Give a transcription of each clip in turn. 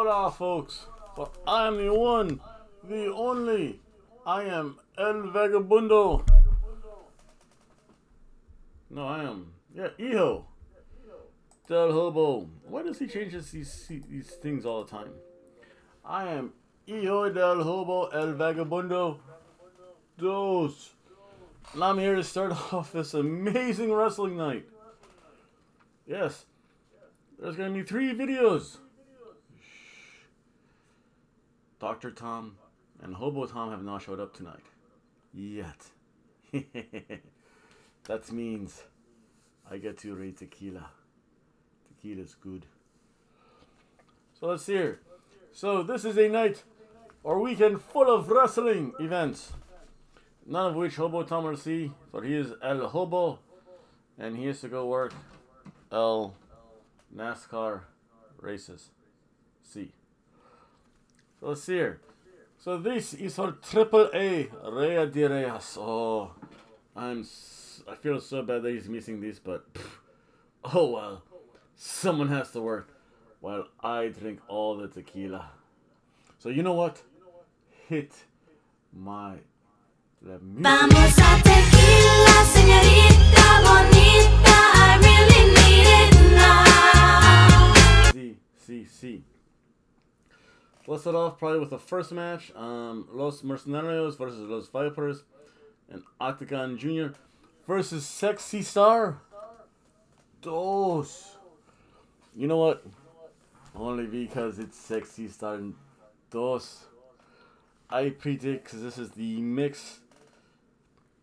Hola, folks. For I am the one, the only. I am El Vagabundo. No, I am. Yeah, Hijo. Del Hobo. Why does he change these, these things all the time? I am Hijo del Hobo El Vagabundo. Dos. And I'm here to start off this amazing wrestling night. Yes. There's going to be three videos. Dr. Tom and Hobo Tom have not showed up tonight. Yet. that means I get to rate tequila. Tequila's good. So let's see here. So this is a night or weekend full of wrestling events. None of which Hobo Tom will see, for he is El Hobo and he has to go work El NASCAR races. See. So let's see here. So this is for Triple A Rey de Reyes. Oh, I'm. s- I feel so bad that he's missing this, but pff, oh well. Someone has to work while I drink all the tequila. So you know what? Hit my the music. Vamos a tequila, señorita bonita. I really need it now. C C C. Let's start off probably with the first match. Um, Los Mercenarios versus Los Vipers, and Octagon Jr. versus Sexy Star. Dos. You know what? Only because it's Sexy Star Dos. I predict because this is the mixed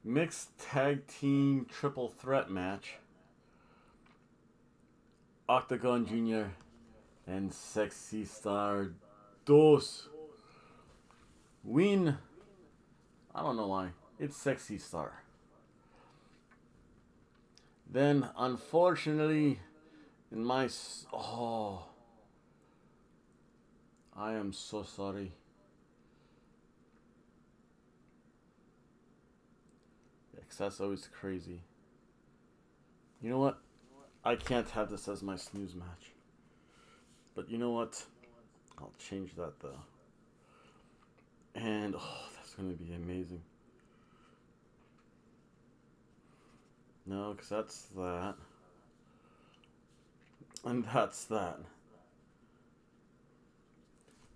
mixed tag team triple threat match. Octagon Jr. and Sexy Star Dos win. I don't know why. It's Sexy Star. Then, unfortunately, in my. Oh. I am so sorry. That's always crazy. You know what? I can't have this as my snooze match. But you know what? I'll change that though. And oh, that's gonna be amazing. No, because that's that. And that's that.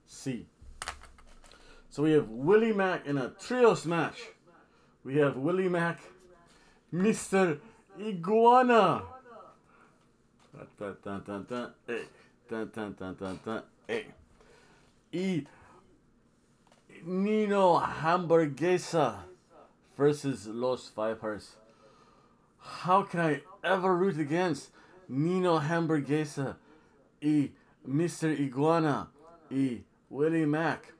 C. So we have Willie Mack in a trios match. We have Willie Mack, Mr. Iguana. Eh. E. Nino Hamburguesa versus Los Vipers. How can I ever root against Nino Hamburguesa, E. Mr. Iguana, E. Willie Mack?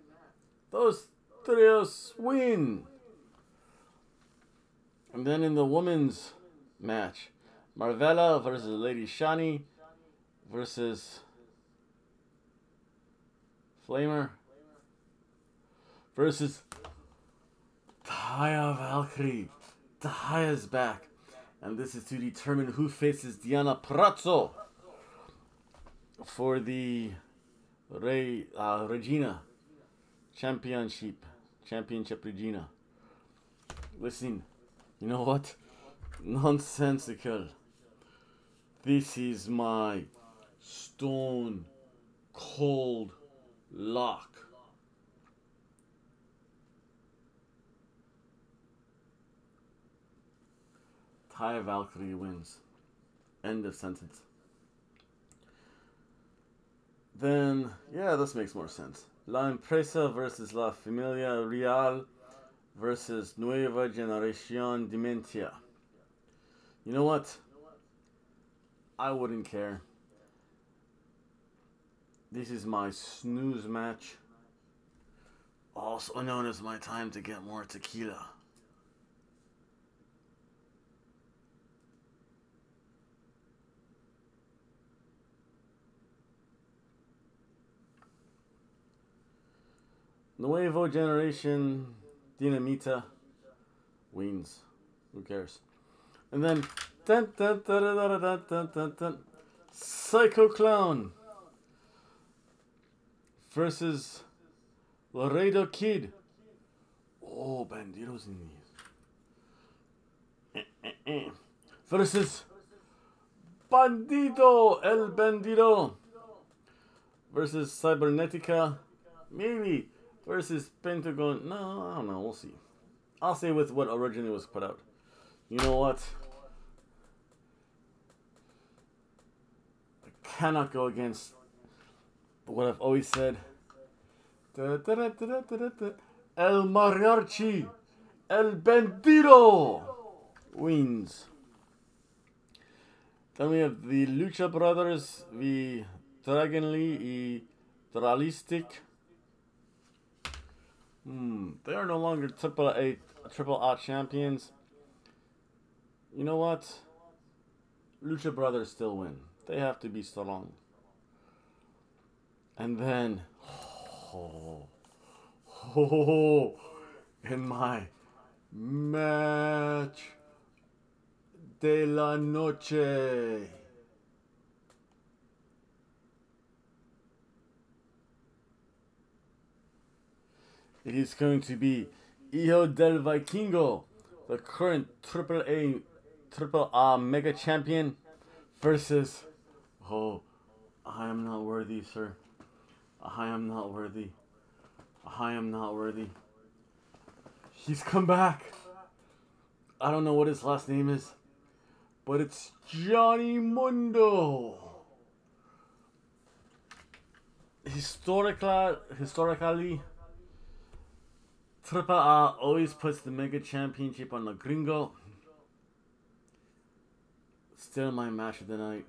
Those trios win. And then in the women's match, Maravilla versus Lady Shani versus Flammer versus Taya Valkyrie. Taya's back. And this is to determine who faces Deonna Purrazzo for the Rey, uh, Regina Championship. Championship Regina. Listen, you know what? Nonsensical. This is my stone cold lock. Taya Valkyrie wins. End of sentence. Then, yeah, this makes more sense. La Empresa versus La Familia Real versus Nueva Generación Dinamita. You know what? I wouldn't care. This is my snooze match. Also known as my time to get more tequila. Nuevo Generation Dinamita wins. Who cares? And then dun, dun, dun, dun, dun, dun, dun, dun. Psycho Clown versus Laredo Kid. Oh, Bandido's in these. Eh, eh, eh. Versus Bandido, El Bandido. Versus Cibernético. Maybe. Versus Pentagon. No, I don't know. We'll see. I'll stay with what originally was put out. You know what? I cannot go against what I've always said. Da, da, da. El Mariachi, El Bandido wins. Then we have the Lucha Brothers, the Dragon Lee y Dralistic. Hmm, they are no longer Triple A, Triple A champions. You know what? Lucha Brothers still win. They have to be strong. And then, oh, oh, in my match de la noche. It is going to be Hijo del Vikingo, the current Triple A, Triple A Mega Champion, versus. Oh, I am not worthy, sir. I am not worthy. I am not worthy. He's come back. I don't know what his last name is, but it's Johnny Mundo. Historical, historically, Triple A always puts the Mega Championship on the Gringo. Still my match of the night.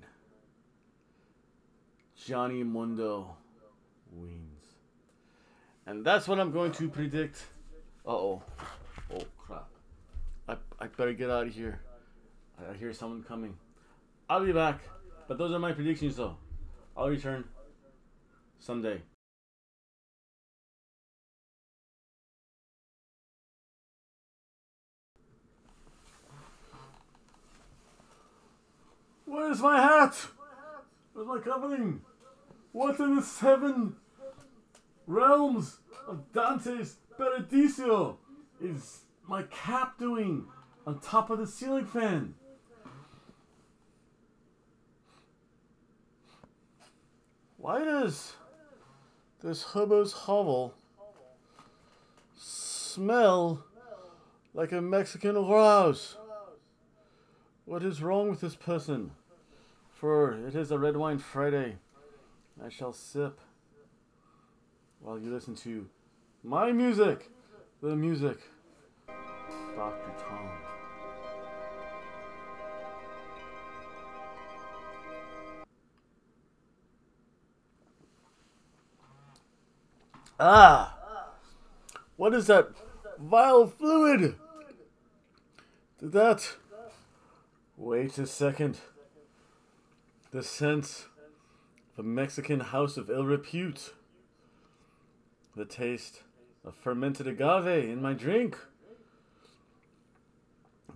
Johnny Mundo wins. And that's what I'm going to predict. Uh oh. Oh crap. I, I better get out of here. I hear someone coming. I'll be back. But those are my predictions though. I'll return someday. Where's my hat? Where's my covering? What in the seven realms of Dante's Paradiso is my cap doing on top of the ceiling fan? Why does this hobo's hovel smell like a Mexican grouse? What is wrong with this person? For it is a red wine Friday. I shall sip while you listen to my music, the music, Dr. Tom. Ah! What is that vile fluid? Did that. Wait a second. The of a Mexican house of ill repute. The taste of fermented agave in my drink.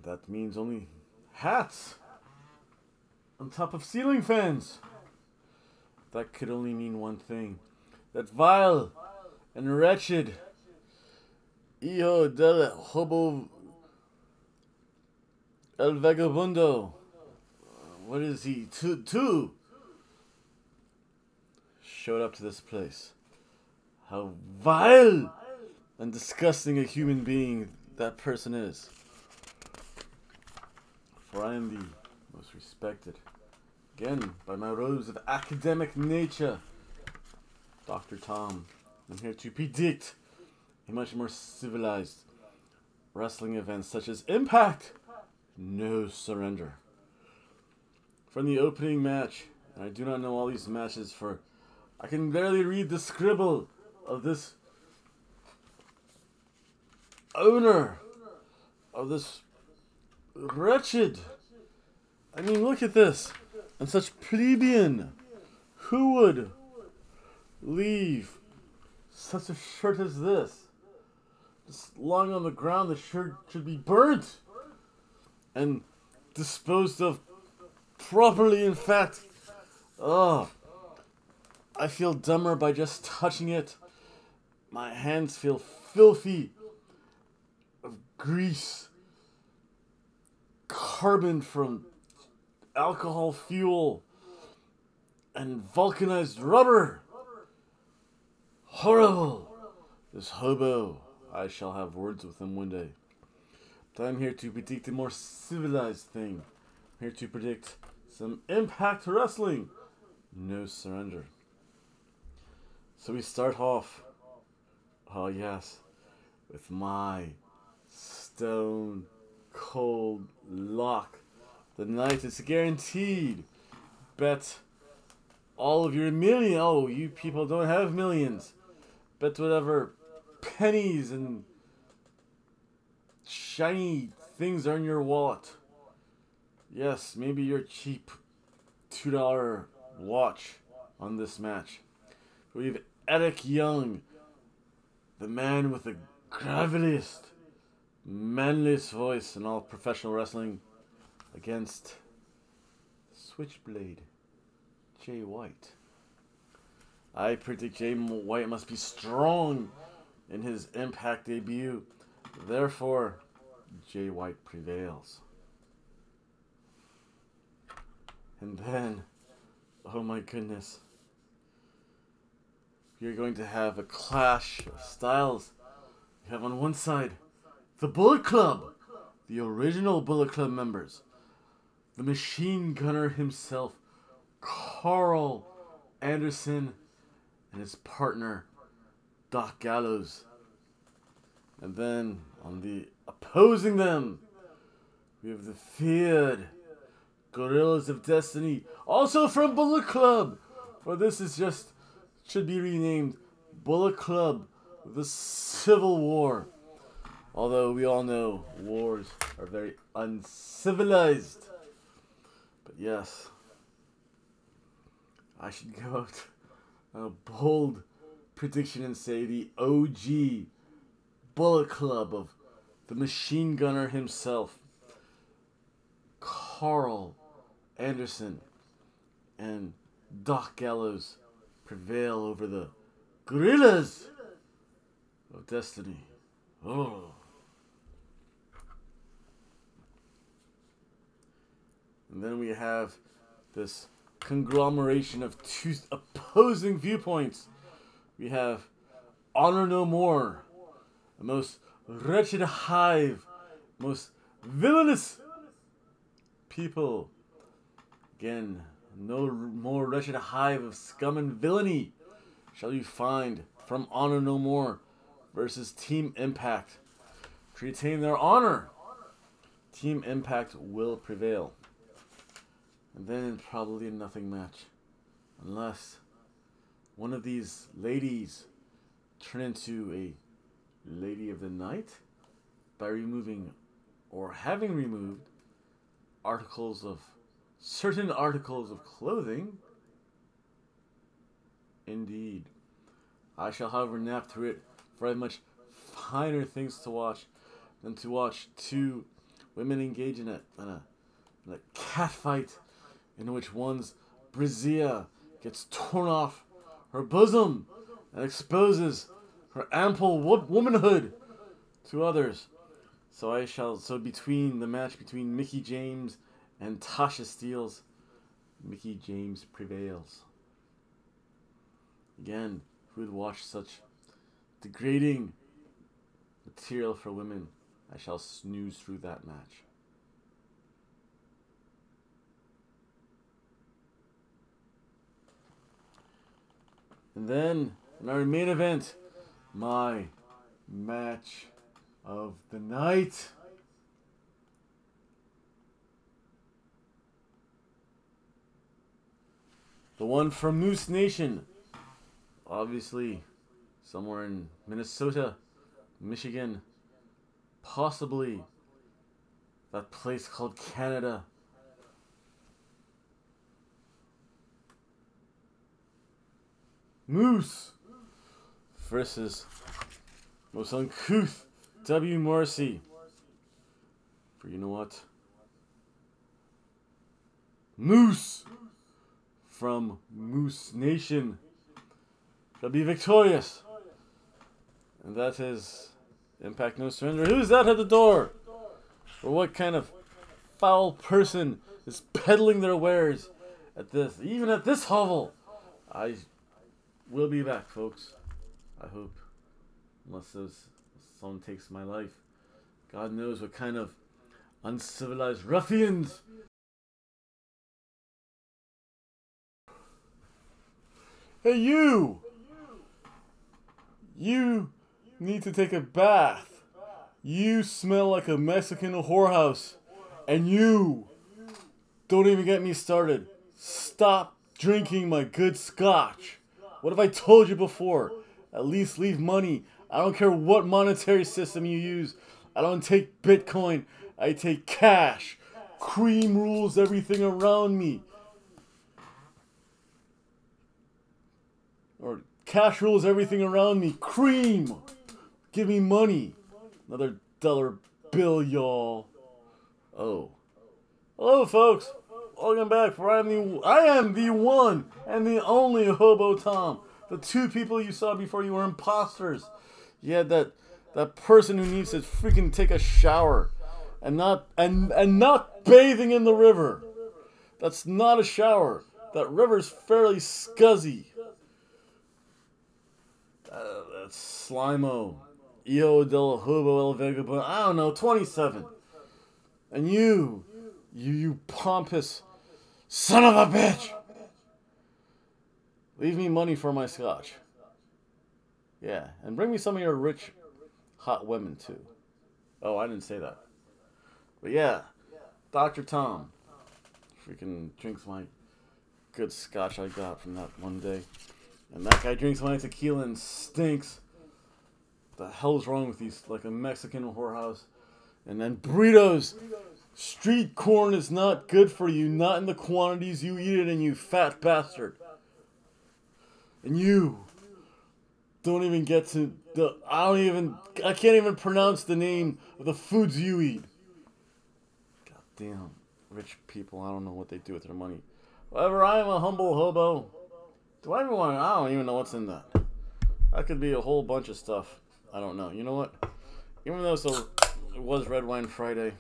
That means only hats on top of ceiling fans. That could only mean one thing. That vile and wretched Hijo del Hobo El Vagabundo. What is he? Two, two showed up to this place. How vile and disgusting a human being that person is. For I am the most respected, again, by my robes of academic nature, Dr. Tom. I'm here to predict a much more civilized wrestling event such as Impact No Surrender. From the opening match, and I do not know all these matches for I can barely read the scribble of this owner of this wretched. I mean, look at this. And such plebeian. Who would leave such a shirt as this? Just lying on the ground, the shirt should be burnt and disposed of properly, in fact. Oh, I feel dumber by just touching it. My hands feel filthy of grease, carbon from alcohol fuel, and vulcanized rubber. Horrible! This hobo. I shall have words with him one day. But I'm here to predict a more civilized thing. I'm here to predict some impact wrestling. No surrender. So we start off, oh yes, with my stone cold lock. The night is guaranteed. Bet all of your million. Oh, you people don't have millions. Bet whatever pennies and shiny things are in your wallet. Yes, maybe your cheap $2 watch on this match. We have Eric Young, the man with the graveliest, manliest voice in all professional wrestling, against Switchblade Jay White. I predict Jay White must be strong in his Impact debut. Therefore, Jay White prevails. And then, oh my goodness, you're going to have a clash of styles. You have on one side the Bullet Club, the original Bullet Club members, the machine gunner himself, Karl Anderson, and his partner, Doc Gallows. And then on the opposing them, we have the feared Guerrillas of Destiny, also from Bullet Club. For this is just should be renamed Bullet Club: The Civil War. Although we all know wars are very uncivilized. But yes, I should go out on a bold prediction and say the OG Bullet Club of the machine gunner himself, Karl Anderson, and Doc Gallows prevail over the Guerrillas of Destiny. Oh. And then we have this conglomeration of two opposing viewpoints. We have Honor No More, the most wretched hive, most villainous people. Again, no more wretched hive of scum and villainy shall you find from Honor No More versus Team Impact. To retain their honor, Team Impact will prevail. And then probably a nothing match. Unless one of these ladies turn into a lady of the night by removing or having removed articles of certain articles of clothing. Indeed. I shall, however, nap through it for I have much finer things to watch than to watch two women engage in a, in a, in a cat fight in which one's brassiere gets torn off her bosom and exposes her ample wo- womanhood to others. So I shall. So between the match between Mickie James and Tasha Steelz. Mickie James prevails. Again, who would watch such degrading material for women? I shall snooze through that match. And then in our main event, my match of the night. The one from Moose Nation. Obviously, somewhere in Minnesota, Michigan, possibly that place called Canada. Moose versus most uncouth W. Morrissey. For you know what? Moose from Moose Nation shall be victorious. And that is Impact No Surrender. Who's that at the door? Or what kind of foul person is peddling their wares at this, even at this hovel? I will be back, folks. I hope. Unless those, someone takes my life. God knows what kind of uncivilized ruffians. Hey, you! You need to take a bath. You smell like a Mexican whorehouse. And you don't even get me started. Stop drinking my good scotch. What have I told you before? At least leave money. I don't care what monetary system you use. I don't take Bitcoin. I take cash. Cream rules everything around me. Or cash rules everything around me. Cream. Give me money. Another dollar bill, y'all. Oh. Hello, folks. Welcome back. For I am the I am the one and the only Hobo Tom. The two people you saw before you were imposters. You had that that person who needs to freaking take a shower and not and and not bathing in the river. That's not a shower. That river's fairly scuzzy. Uh, that's Slimo. Io del Hobo El Vagabundo. I don't know, 27. And you, you, you pompous son of a bitch. Leave me money for my scotch. Yeah, and bring me some of your rich, hot women too. Oh, I didn't say that. But yeah, Dr. Tom freaking drinks my good scotch I got from that one day. And that guy drinks my tequila and stinks. The hell's wrong with these? Like a Mexican whorehouse. And then burritos. Street corn is not good for you, not in the quantities you eat it in, you fat bastard. And you don't even get to the. I don't even. I can't even pronounce the name of the foods you eat. God damn. Rich people, I don't know what they do with their money. However, I am a humble hobo. Do I even want I don't even know what's in that. That could be a whole bunch of stuff. I don't know. You know what? Even though it was Red Wine Friday, a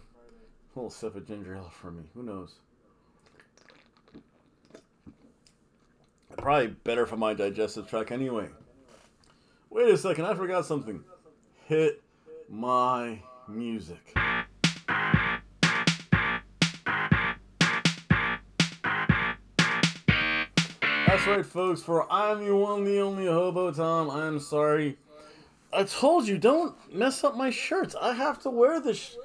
little sip of ginger ale for me. Who knows? Probably better for my digestive tract anyway. Wait a second, I forgot something. Hit my music. That's right, folks. For I'm the one, the only hobo Tom. I'm sorry. I told you, don't mess up my shirts. I have to wear this.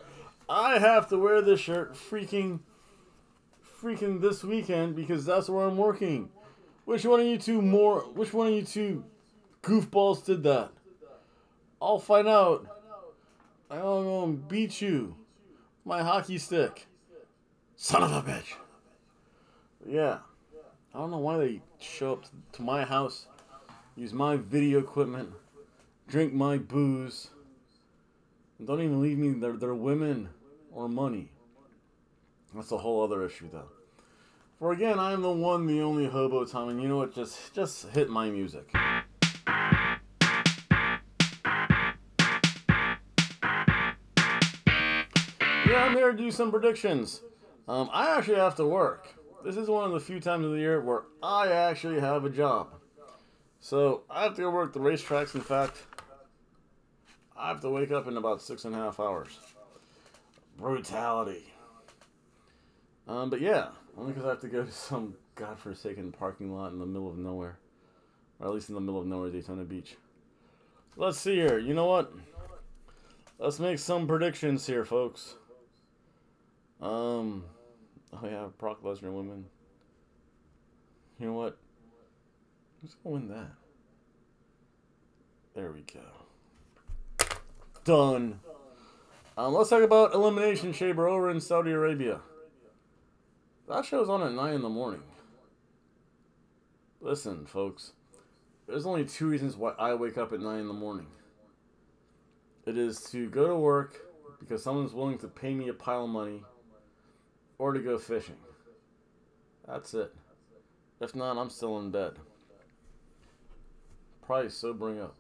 I have to wear this shirt freaking, freaking this weekend because that's where I'm working. Which one of you two more? Which one of you two goofballs did that? I'll find out. I'm gonna beat you. My hockey stick. Son of a bitch. Yeah. I don't know why they show up to my house, use my video equipment, drink my booze, and don't even leave me their, their women or money. That's a whole other issue, though. For again, I am the one, the only hobo Tom, and you know what? Just, just hit my music. Yeah, I'm here to do some predictions. Um, I actually have to work. This is one of the few times of the year where I actually have a job. So I have to go work the racetracks. In fact, I have to wake up in about six and a half hours. Brutality. Um, but yeah, only because I have to go to some godforsaken parking lot in the middle of nowhere, or at least in the middle of nowhere, Daytona Beach. Let's see here. You know what? Let's make some predictions here, folks. Um, oh yeah, Brock Lesnar women. You know what? Who's gonna win that? There we go. Done. Um, let's talk about Elimination Chamber over in Saudi Arabia. That show's on at 9 in the morning. Listen, folks. There's only two reasons why I wake up at 9 in the morning. It is to go to work because someone's willing to pay me a pile of money or to go fishing. That's it. If not, I'm still in bed. probably sobering up,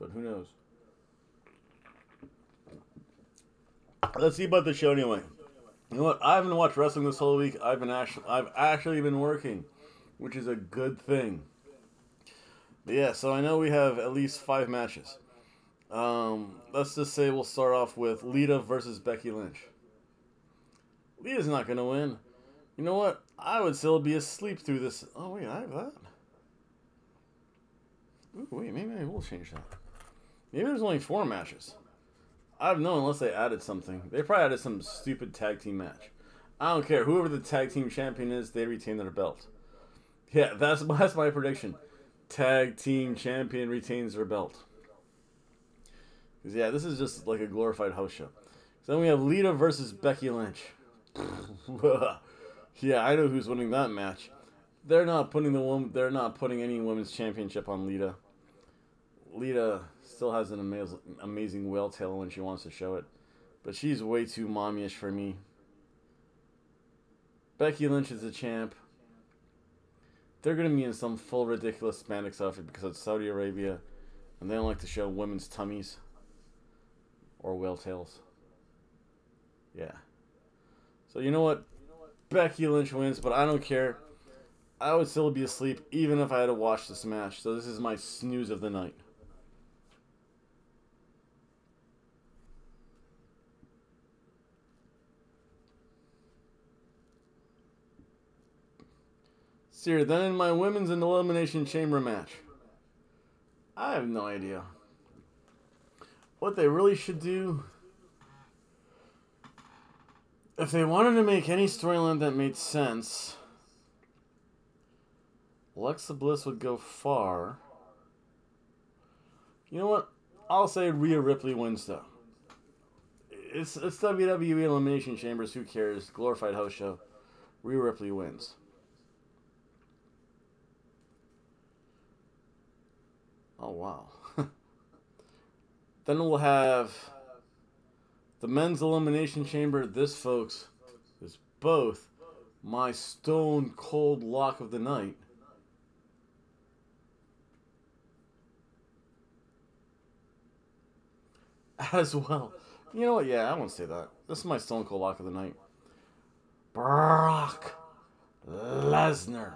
but who knows? Let's see about the show anyway. You know what? I haven't watched wrestling this whole week. I've been actually, I've actually been working, which is a good thing. But yeah, so I know we have at least five matches. Um, let's just say we'll start off with Lita versus Becky Lynch. Lita's not gonna win. You know what? I would still be asleep through this. Oh wait, I have that. Ooh, wait, maybe I will change that. Maybe there's only four matches. I don't know unless they added something. They probably added some stupid tag team match. I don't care. Whoever the tag team champion is, they retain their belt. Yeah, that's that's my prediction. Tag team champion retains their belt. 'Cause, yeah, this is just like a glorified house show. So then we have Lita versus Becky Lynch. yeah, I know who's winning that match. They're not putting the woman. They're not putting any women's championship on Lita. Lita still has an amazing, amazing whale tail when she wants to show it, but she's way too mommyish for me. Becky Lynch is the champ. They're gonna be in some full ridiculous spandex outfit because it's Saudi Arabia, and they don't like to show women's tummies or whale tails. Yeah. So you know what? Becky Lynch wins, but I don't care. I would still be asleep even if I had to watch this match. So this is my snooze of the night. Sir, then in my women's and elimination chamber match. I have no idea. What they really should do if they wanted to make any storyline that made sense, Alexa Bliss would go far. You know what? I'll say Rhea Ripley wins though. It's it's WWE Elimination Chambers. Who cares? Glorified house show. Rhea Ripley wins. Oh wow. then we'll have the men's elimination chamber. This, folks, is both my stone cold lock of the night. As well. You know what? Yeah, I won't say that. This is my stone cold lock of the night. Brock Lesnar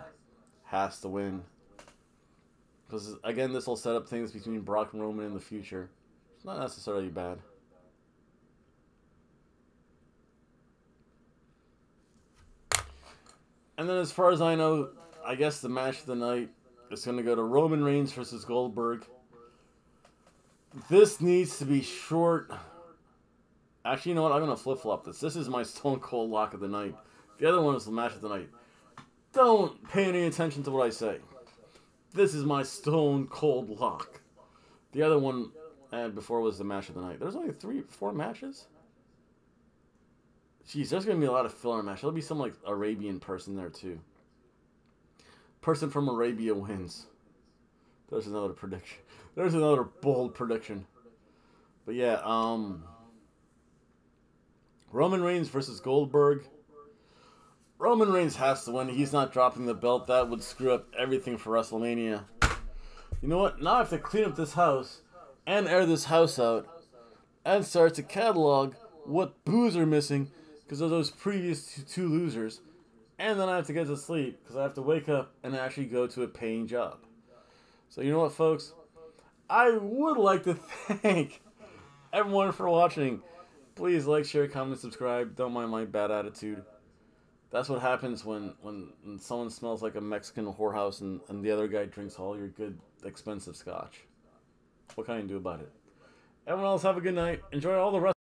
has to win. Because, again, this will set up things between Brock and Roman in the future. It's not necessarily bad. And then, as far as I know, I guess the match of the night is going to go to Roman Reigns versus Goldberg. This needs to be short. Actually, you know what? I'm going to flip flop this. This is my Stone Cold lock of the night. The other one is the match of the night. Don't pay any attention to what I say. This is my Stone Cold lock. The other one, and before was the match of the night. There's only three, four matches. Jeez, there's gonna be a lot of filler match. There'll be some like Arabian person there too. Person from Arabia wins. There's another prediction. There's another bold prediction. But yeah, um Roman Reigns versus Goldberg. Roman Reigns has to win. He's not dropping the belt. That would screw up everything for WrestleMania. You know what? Now I have to clean up this house and air this house out and start to catalog what booze are missing because of those previous two, losers. And then I have to get to sleep because I have to wake up and actually go to a paying job. So, you know what, folks? I would like to thank everyone for watching. Please like, share, comment, subscribe. Don't mind my bad attitude. That's what happens when, when, when someone smells like a Mexican whorehouse and, and the other guy drinks all your good, expensive scotch. What can you do about it? Everyone else have a good night. Enjoy all the rest.